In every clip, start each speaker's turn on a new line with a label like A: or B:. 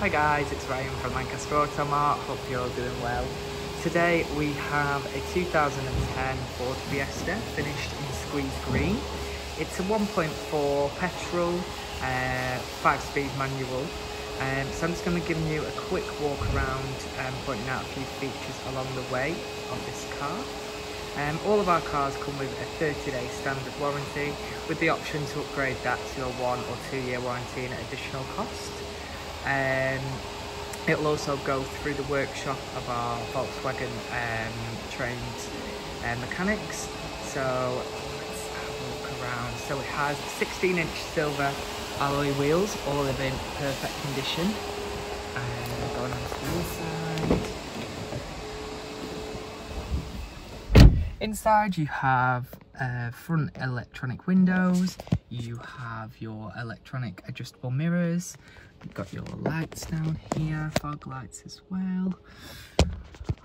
A: Hi guys, it's Ryan from Lancaster Automart. Hope you're all doing well. Today we have a 2010 Ford Fiesta finished in squeeze green. It's a 1.4 petrol, uh, 5-speed manual. Um, so I'm just going to give you a quick walk around um, pointing out a few features along the way of this car. Um, all of our cars come with a 30 day standard warranty with the option to upgrade that to a one or two year warranty at additional cost. Um, it'll also go through the workshop of our Volkswagen um, trained uh, mechanics. So let's have a look around. So it has 16 inch silver alloy wheels, all of in perfect condition. And going on to the inside. Inside you have uh, front electronic windows, you have your electronic adjustable mirrors, you've got your lights down here, fog lights as well.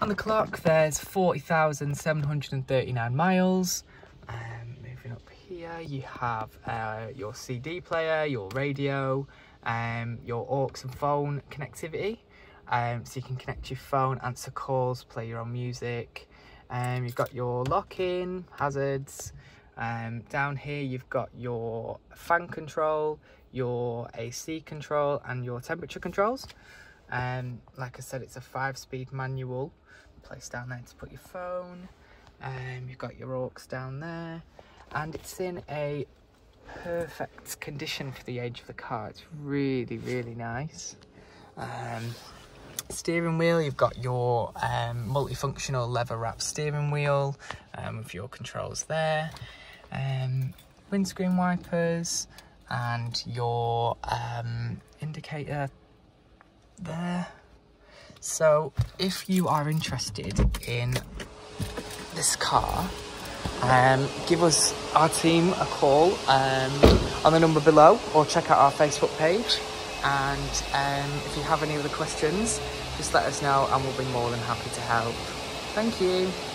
A: On the clock there's 40,739 miles. Um, moving up here you have uh, your CD player, your radio, um, your aux and phone connectivity. Um, so you can connect your phone, answer calls, play your own music, um, you've got your lock-in, hazards. Um, down here you've got your fan control, your AC control and your temperature controls. Um, like I said, it's a five-speed manual. Place down there to put your phone. Um, you've got your aux down there. And it's in a perfect condition for the age of the car. It's really, really nice. Um, steering wheel you've got your um, multifunctional leather wrap steering wheel um, with your controls there um, windscreen wipers and your um, indicator there. So if you are interested in this car um, give us our team a call um, on the number below or check out our Facebook page. And um, if you have any other questions just let us know and we'll be more than happy to help. Thank you.